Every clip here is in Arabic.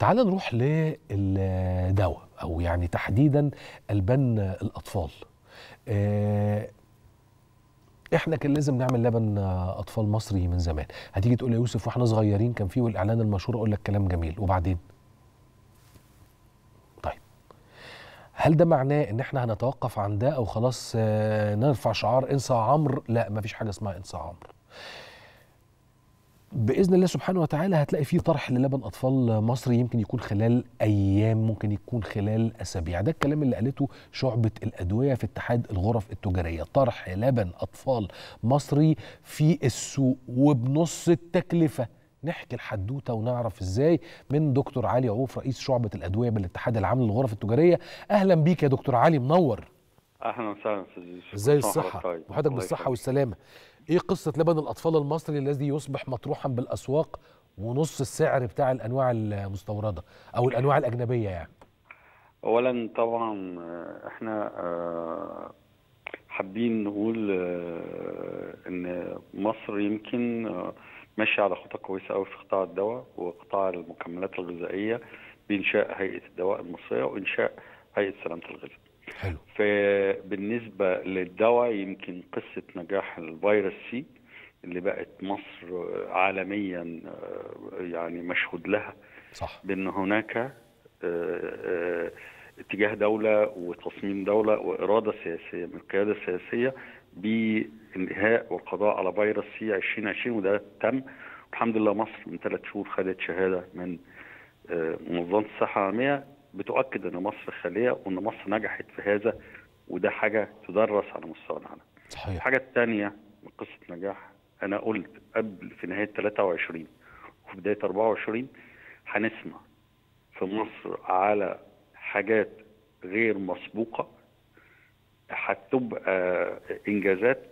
تعال نروح للدواء أو يعني تحديدا البن الأطفال. آه، إحنا كان لازم نعمل لبن أطفال مصري من زمان. هتيجي تقول يا يوسف وإحنا صغيرين كان فيه الاعلان المشهور أقول لك كلام جميل وبعدين؟ طيب. هل ده معناه إن إحنا هنتوقف عن ده أو خلاص آه، نرفع شعار إنسى عمرو؟ لا مفيش حاجة اسمها إنسى عمرو. بإذن الله سبحانه وتعالى هتلاقي فيه طرح للبن أطفال مصري يمكن يكون خلال أيام ممكن يكون خلال أسابيع. ده الكلام اللي قالته شعبة الأدوية في اتحاد الغرف التجارية. طرح لبن أطفال مصري في السوق وبنص التكلفة. نحكي الحدوتة ونعرف إزاي من دكتور علي عوف رئيس شعبة الأدوية بالاتحاد العام للغرف التجارية. أهلا بيك يا دكتور علي منور. أهلا وسهلا أستاذ يوسف. سنة الصحة؟ وحضرتك طيب. وحضرتك بالصحة. والسلامة. إيه قصة لبن الأطفال المصري الذي يصبح مطروحا بالأسواق ونص السعر بتاع الأنواع المستوردة أو الأنواع الأجنبية يعني؟ اولا طبعا آه، إحنا آه، حابين نقول آه، إن مصر يمكن ماشية على خطى كويسة قوي في قطاع الدواء وقطاع المكملات الغذائية بإنشاء هيئة الدواء المصرية وإنشاء هيئة سلامة الغذاء. حلو. فبالنسبة للدواء يمكن قصة نجاح الفيروس C اللي بقت مصر عالميا آه، يعني مشهود لها. صح. بأن هناك آه، آه، اتجاه دولة وتصميم دولة وإرادة سياسية من القياده السياسيه بإنهاء والقضاء على فيروس سي 2020 وده تم. الحمد لله مصر من ثلاث شهور خدت شهادة من منظمة الصحة العالمية. بتؤكد إن مصر خالية وإن مصر نجحت في هذا وده حاجة تدرس على مستوى العالم. صحيح الحاجة الثانية من قصة نجاح أنا قلت قبل في نهاية 23 وفي بداية 24 هنسمع في مصر على حاجات غير مسبوقة هتبقى إنجازات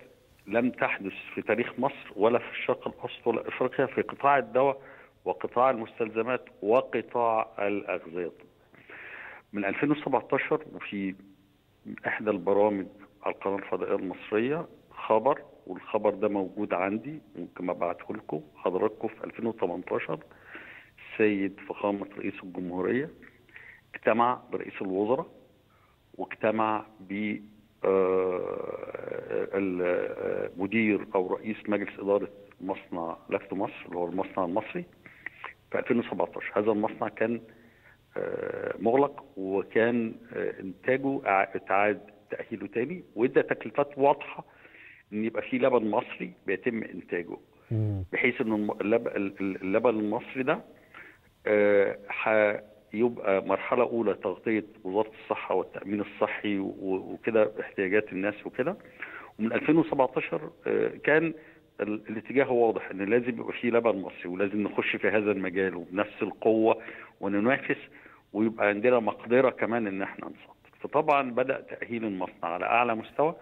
لم تحدث في تاريخ مصر ولا في الشرق الأوسط ولا إفريقيا في قطاع الدواء وقطاع المستلزمات وقطاع الأغذية من 2017 وفي إحدى البرامج على القناة الفضائية المصرية خبر والخبر ده موجود عندي ممكن أبعته لكم. حضراتكم في 2018 السيد فخامة رئيس الجمهورية اجتمع برئيس الوزراء واجتمع ب آه، آه، مدير أو رئيس مجلس إدارة مصنع لفت مصر اللي هو المصنع المصري في 2017 هذا المصنع كان مغلق وكان آه، إنتاجه اتعاد تأهيله تاني وإدى تكليفات واضحة إن يبقى في لبن مصري بيتم إنتاجه. بحيث إن اللبن المصري ده آه، هيبقى مرحلة أولى تغطية وزارة الصحة والتأمين الصحي وكده احتياجات الناس وكده ومن 2017 آه، كان ال- الاتجاه واضح إن لازم يبقى فيه لبن مصري ولازم نخش في هذا المجال وبنفس القوة وننافس ويبقى عندنا مقدرة كمان إن إحنا نصدر فطبعا بدأ تأهيل المصنع على أعلى مستوى.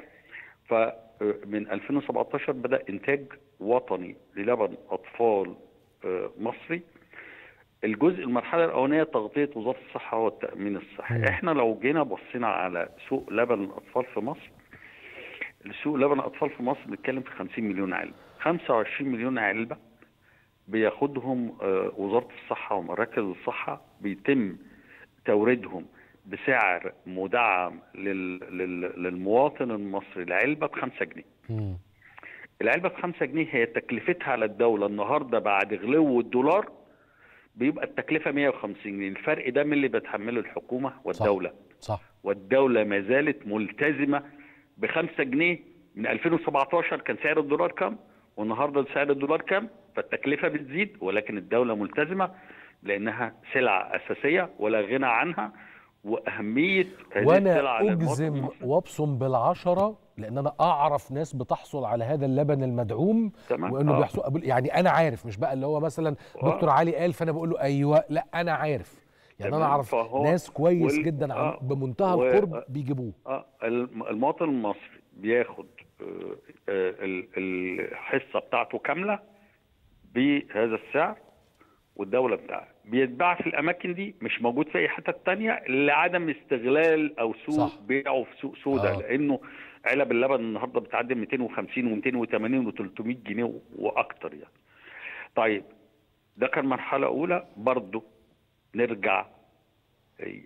فمن 2017 بدأ إنتاج وطني للبن أطفال آه، مصري. الجزء المرحلة الأولانية تغطية وزارة الصحة والتأمين الصحي. إحنا لو جينا بصينا على سوق لبن الأطفال في مصر سوق لبن الاطفال في مصر بنتكلم في 50 مليون علبة. 25 مليون علبة بياخدهم آه، وزارة الصحة ومراكز الصحة بيتم توريدهم بسعر مدعم لل... لل... للمواطن المصري. العلبة ب 5 جنيه. العلبة ب 5 جنيه هي تكلفتها على الدولة النهارده بعد غلو الدولار بيبقى التكلفة 150 جنيه. الفرق ده من اللي بتحمله الحكومة والدولة. صح. والدولة ما زالت ملتزمة ب 5 جنيه من 2017 كان سعر الدولار كام والنهاردة سعر الدولار كام فالتكلفة بتزيد ولكن الدولة ملتزمة لأنها سلعة أساسية ولا غنى عنها وأهمية هذه وأنا أجزم. وأبصم بالعشرة لأن أنا أعرف ناس بتحصل على هذا اللبن المدعوم تمام وإنه آه. بيحصل يعني أنا عارف مش بقى اللي هو مثلا آه. دكتور علي قال فأنا بقول له أيوه لا أنا عارف يعني أنا. أعرف ناس كويس وال- جدا آه. بمنتهى و- القرب بيجيبوه آه الم- المواطن المصري بياخد آه، آه، ال- الحصة بتاعته كاملة بهذا السعر والدولة بتاعها بيتباع في الأماكن دي مش موجود في أي حتة تانية لعدم استغلال أو سوق. بيعه في سوق سودا آه. لأنه علب اللبن النهارده بتعدي 250 و280 و300 جنيه وأكتر يعني. طيب ده كان مرحلة أولى برضه نرجع آه،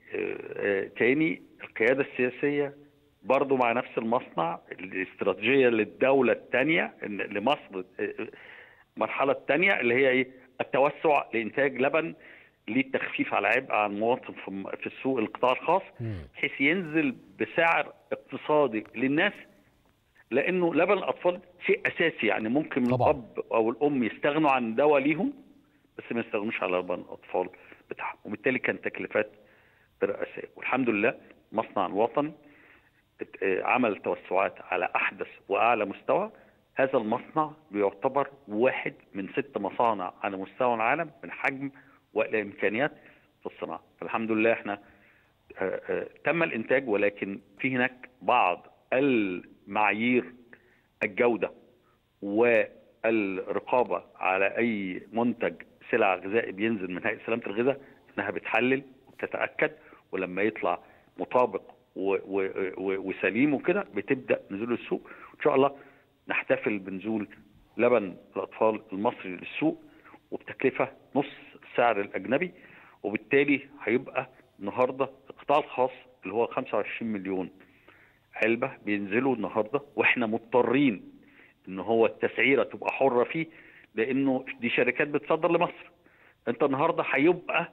آه، تاني القيادة السياسية برضو مع نفس المصنع الاستراتيجية للدولة الثانية لمصر آه، المرحلة الثانية اللي هي إيه التوسع لإنتاج لبن للتخفيف على عبء على المواطن في السوق القطاع الخاص. بحيث ينزل بسعر اقتصادي للناس لأنه لبن الأطفال شيء أساسي يعني ممكن طبعاً. الأب أو الأم يستغنوا عن دواء ليهم بس ما يستغنوش على لبن الأطفال بتاعهم وبالتالي كان تكلفات رئاسيه والحمد لله مصنع الوطن آه، عمل توسعات على أحدث وأعلى مستوى. هذا المصنع بيعتبر واحد من ست مصانع على مستوى العالم من حجم والامكانيات في الصناعة. فالحمد لله إحنا آه، آه، تم الإنتاج ولكن في هناك بعض المعايير الجودة والرقابة على أي منتج سلع غذائي بينزل من هيئة سلامة الغذاء إنها بتحلل وبتتأكد ولما يطلع مطابق وسليم وكده بتبدأ نزول السوق. وان شاء الله نحتفل بنزول لبن الأطفال المصري للسوق وبتكلفة نص السعر الأجنبي وبالتالي هيبقى النهارده القطاع الخاص اللي هو 25 مليون علبة بينزلوا النهارده وإحنا مضطرين إن هو التسعيرة تبقى حرة فيه لأنه دي شركات بتصدر لمصر. أنت النهارده هيبقى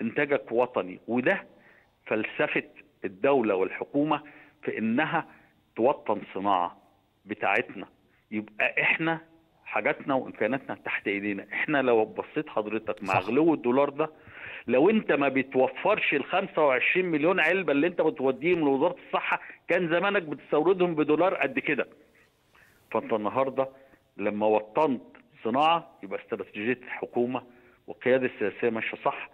إنتاجك وطني وده فلسفة الدولة والحكومة في إنها توطن صناعة بتاعتنا. يبقى إحنا حاجاتنا وإمكاناتنا تحت إيدينا. إحنا لو بصيت حضرتك مع صح. غلو الدولار ده لو أنت ما بتوفرش ال 25 مليون علبة اللي أنت بتوديهم لوزارة الصحة كان زمانك بتستوردهم بدولار قد كده. فأنت النهارده لما وطنت صناعة يبقى استراتيجية الحكومة والقياده السياسيه ماشية صح.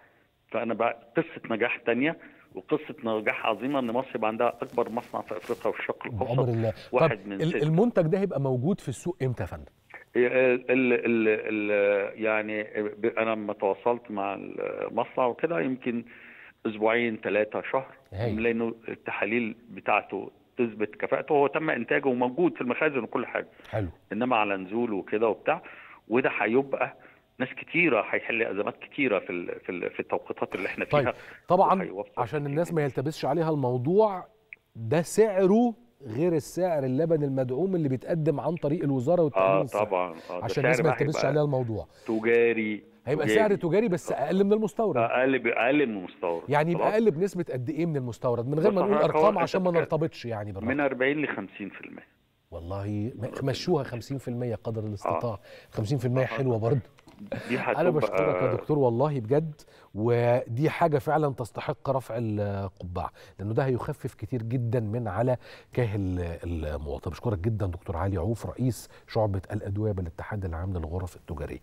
فأنا بقى قصة نجاح تانية وقصة نجاح عظيمة إن مصر يبقى عندها أكبر مصنع في أفريقيا والشرق الاوسط الله. واحد طب من ال-. المنتج ده هيبقى موجود في السوق إمتى يا فندم؟ ال ال ال يعني أنا لما تواصلت مع المصنع وكده يمكن أسبوعين ثلاثة شهر. لأنه التحاليل بتاعته تثبت كفاءته هو تم إنتاجه وموجود في المخازن وكل حاجة. حلو. إنما على نزول وكده وبتاع وده هيبقى ناس كتيرة هيحل أزمات كتيرة في في ال في التوقيتات اللي إحنا فيها. طيب طبعا عشان الناس ما. يلتبسش عليها الموضوع ده سعره غير السعر اللبن المدعوم اللي بيتقدم عن طريق الوزارة والتأمين آه طبعا. ده عشان الناس ما يلتبسش عليها الموضوع. تجاري هيبقى تجاري. سعر تجاري بس أقل من المستورد. أقل أقل من المستورد. يعني يبقى؟ أقل بنسبة قد إيه من المستورد؟ من غير ما نقول أرقام عشان ما نرتبطش يعني بالرقم. من 40 ل 50% والله مشوها 50% قدر الاستطاعة. 50% آه. حلوة برضه. دي أنا بشكرك يا دكتور والله بجد ودي حاجة فعلا تستحق رفع القبعة لأنه ده هيخفف كتير جدا من على كاهل المواطن بشكرك جدا دكتور علي عوف رئيس شعبة الأدوية بالاتحاد العام للغرف التجارية.